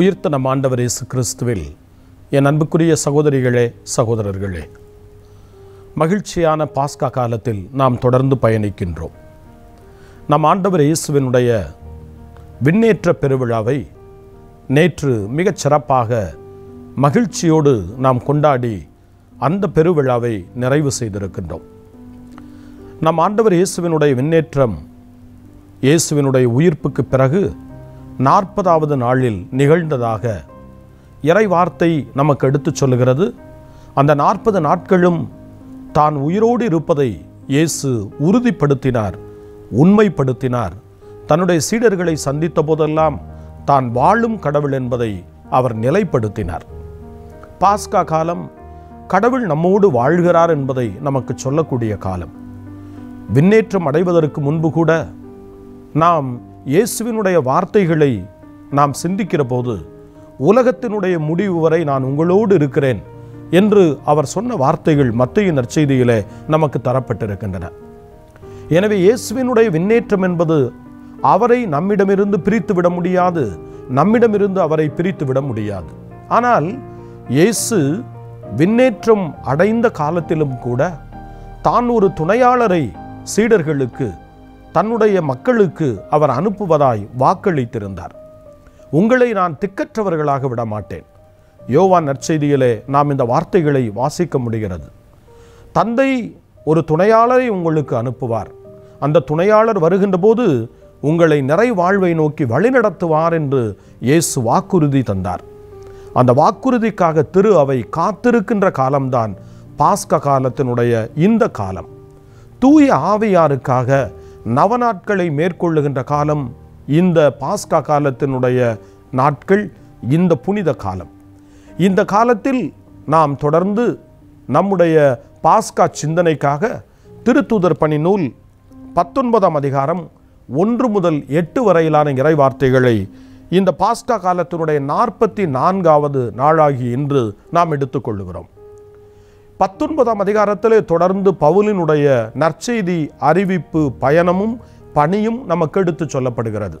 உயிர்த்த நம் ஆண்டவர் இயேசு கிறிஸ்துவில் என் அன்புக்குரிய சகோதரிகளே சகோதரர்களே மகிழ்ச்சியான பாஸ்கா காலத்தில் நாம் தொடர்ந்து பயணிக்கின்றோம். நம் ஆண்டவர் இயேசுவினுடைய விண்ணேற்ற பெருவிழாவை நேற்று மிகச் சிறப்பாக மகிழ்ச்சியோடு நாம் கொண்டாடி அந்த பெருவிழாவை நிறைவு செய்திருக்கின்றோம். நம் ஆண்டவர் இயேசுவினுடைய விண்ணேற்றம் இயேசுவினுடைய உயிர்ப்புக்கு பிறகு நாற்பதாவது நாளில் நிகழ்ந்ததாக இறை வார்த்தை நமக்கு எடுத்துச் சொல்லுகிறது. அந்த நாற்பது நாட்களும் தான் உயிரோடு இருப்பதை இயேசு உறுதிப்படுத்தினார் உண்மைப்படுத்தினார். தன்னுடைய சீடர்களை சந்தித்த போதெல்லாம் தான் வாழும் கடவுள் என்பதை அவர் நிலைப்படுத்தினார். பாஸ்கா காலம் கடவுள் நம்மோடு வாழ்கிறார் என்பதை நமக்கு சொல்லக்கூடிய காலம். விண்ணேற்றம் அடைவதற்கு முன்பு கூட நாம் இயேசுவினுடைய வார்த்தைகளை நாம் சிந்திக்கிற போது உலகத்தினுடைய முடிவு வரை நான் உங்களோடு இருக்கிறேன் என்று அவர் சொன்ன வார்த்தைகள் மத்திய நற்செய்தியிலே நமக்கு தரப்பட்டிருக்கின்றன. எனவே இயேசுவினுடைய விண்ணேற்றம் என்பது அவரை நம்மிடமிருந்து பிரித்து விட முடியாது நம்மிடமிருந்து அவரை பிரித்து விட முடியாது. ஆனால் இயேசு விண்ணேற்றம் அடைந்த காலத்திலும் கூட தான் ஒரு துணையாளரை சீடர்களுக்கு தன்னுடைய மக்களுக்கு அவர் அனுப்புவதாய் வாக்களித்திருந்தார். உங்களை நான் திக்கற்றவர்களாக விட மாட்டேன் யோவான் நற்செய்தியிலே நாம் இந்த வார்த்தைகளை வாசிக்க முடிகிறது. தந்தை ஒரு துணையாளரை உங்களுக்கு அனுப்புவார். அந்த துணையாளர் வருகின்ற போது உங்களை நிறை வாழ்வை நோக்கி வழிநடத்துவார் என்று இயேசு வாக்குறுதி தந்தார். அந்த வாக்குறுதிக்காக திரு அவை காத்திருக்கின்ற காலம்தான் பாஸ்க காலத்தினுடைய இந்த காலம். தூய ஆவியாருக்காக நவநாட்களை மேற்கொள்ளுகின்ற காலம் இந்த பாஸ்கா காலத்தினுடைய நாட்கள் இந்த புனித காலம். இந்த காலத்தில் நாம் தொடர்ந்து நம்முடைய பாஸ்கா சிந்தனைக்காக திருத்தூதர் பணி நூல் பத்தொன்பதாம் அதிகாரம் ஒன்று முதல் எட்டு வரையிலான இறைவார்த்தைகளை இந்த பாஸ்கா காலத்தினுடைய நாற்பத்தி நான்காவது நாளாகி இன்று நாம் எடுத்துக்கொள்கிறோம் பத்தொன்பதாம் அதிகாரத்திலே தொடர்ந்து பவுலினுடைய நற்செய்தி அறிவிப்பு பயணமும் பணியும் நமக்கு எடுத்து சொல்லப்படுகிறது.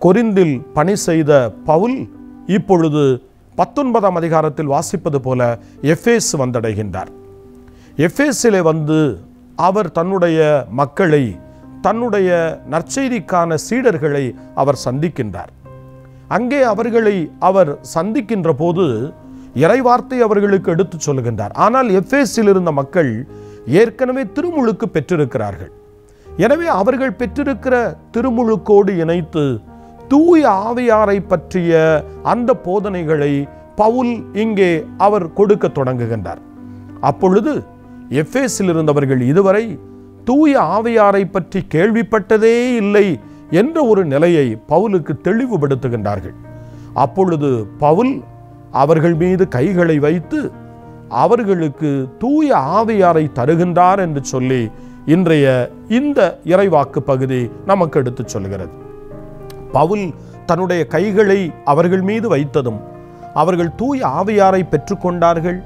கொரிந்தில் பணி செய்த பவுல் இப்பொழுது பத்தொன்பதாம் அதிகாரத்தில் வாசிப்பது போல எஃபேஸ் வந்தடைகின்றார். எஃபேஸிலே வந்து அவர் தன்னுடைய மக்களை தன்னுடைய நற்செய்திக்கான சீடர்களை அவர் சந்திக்கின்றார். அங்கே அவர்களை அவர் சந்திக்கின்ற போது இறைவார்த்தை அவர்களுக்கு எடுத்துச் சொல்லுகின்றார். ஆனால் எஃபேஸில் இருந்த மக்கள் ஏற்கனவே திருமுழுக்கு பெற்றிருக்கிறார்கள். எனவே அவர்கள் பெற்றிருக்கிற திருமுழுக்கோடு இணைத்து தூய ஆவியாரை பற்றிய அந்த போதனைகளை பவுல் இங்கே அவர் கொடுக்க தொடங்குகின்றார். அப்பொழுது எஃபேஸில் இருந்தவர்கள் இதுவரை தூய ஆவியாரை பற்றி கேள்விப்பட்டதே இல்லை என்ற ஒரு நிலையை பவுலுக்கு தெளிவுபடுத்துகின்றார்கள். அப்பொழுது பவுல் அவர்கள் மீது கைகளை வைத்து அவர்களுக்கு தூய ஆவியாரை தருகின்றார் என்று சொல்லி இன்றைய இந்த இறைவாக்கு பகுதி நமக்கு எடுத்து சொல்கிறது. பவுல் தன்னுடைய கைகளை அவர்கள் மீது வைத்ததும் அவர்கள் தூய ஆவியாரை பெற்றுக்கொண்டார்கள்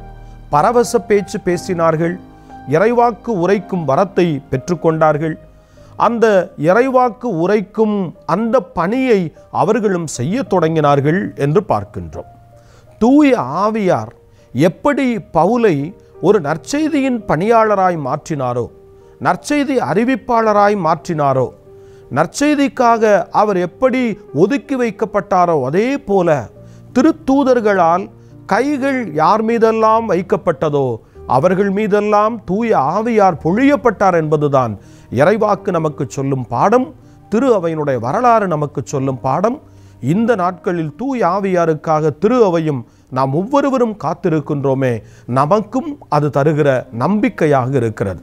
பரவச பேச்சு பேசினார்கள் இறைவாக்கு உரைக்கும் வரத்தை பெற்றுக்கொண்டார்கள். அந்த இறைவாக்கு உரைக்கும் அந்த பணியை அவர்களும் செய்ய தொடங்கினார்கள் என்று பார்க்கின்றோம். தூய ஆவியார் எப்படி பவுலை ஒரு நற்செய்தியின் பணியாளராய் மாற்றினாரோ நற்செய்தி அறிவிப்பாளராய் மாற்றினாரோ நற்செய்திக்காக அவர் எப்படி ஒதுக்கி வைக்கப்பட்டாரோ அதே போல திருத்தூதர்களால் கைகள் யார் மீதெல்லாம் வைக்கப்பட்டதோ அவர்கள் மீதெல்லாம் தூய ஆவியார் பொழியப்பட்டார் என்பதுதான் இறைவாக்கு நமக்கு சொல்லும் பாடம் திரு அவையினுடைய வரலாறு நமக்கு சொல்லும் பாடம் இந்த நாட்களில் தூய ஆவியாருக்காக திரு அவையும் நாம் ஒவ்வொருவரும் காத்திருக்கின்றோமே. நமக்கும் அது தருகிற நம்பிக்கையாக இருக்கிறது.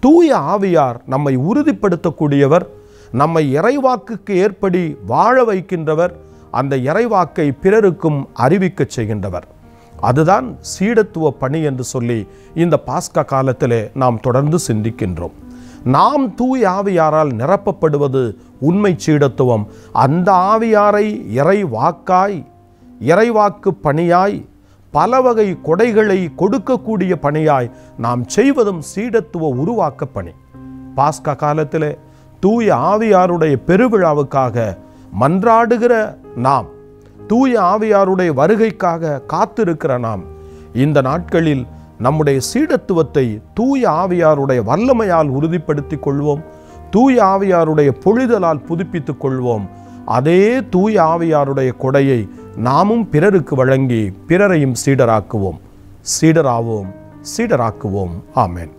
தூய ஆவியார் நம்மை உறுதிப்படுத்தக்கூடியவர் நம்மை இறைவாக்குக்கு ஏற்படி வாழ வைக்கின்றவர் அந்த இறைவாக்கை பிறருக்கும் அறிவிக்கச் செய்கின்றவர். அதுதான் சீடத்துவ பணி என்று சொல்லி இந்த பாஸ்கா காலத்திலே நாம் தொடர்ந்து சிந்திக்கின்றோம். நாம் தூய் ஆவியாரால் நிரப்பப்படுவது உண்மை சீடத்துவம். அந்த ஆவியாரை இறை வாக்காய் இறைவாக்கு பணியாய் பல வகை கொடைகளை கொடுக்கக்கூடிய பணியாய் நாம் செய்வதும் சீடத்துவ உருவாக்க பணி. பாஸ்கா காலத்தில் தூய ஆவியாருடைய பெருவிழாவுக்காக மன்றாடுகிற நாம் தூய ஆவியாருடைய வருகைக்காக காத்திருக்கிற நாம் இந்த நாட்களில் நம்முடைய சீடத்துவத்தை தூய ஆவியாருடைய வல்லமையால் உறுதிப்படுத்திக் கொள்வோம். தூய ஆவியாருடைய பொழிதலால் புதுப்பித்துக் கொள்வோம். அதே தூய ஆவியாருடைய கொடையை நாமும் பிறருக்கு வழங்கி பிறரையும் சீடராக்குவோம். சீடராவோம் சீடராக்குவோம். ஆமேன்.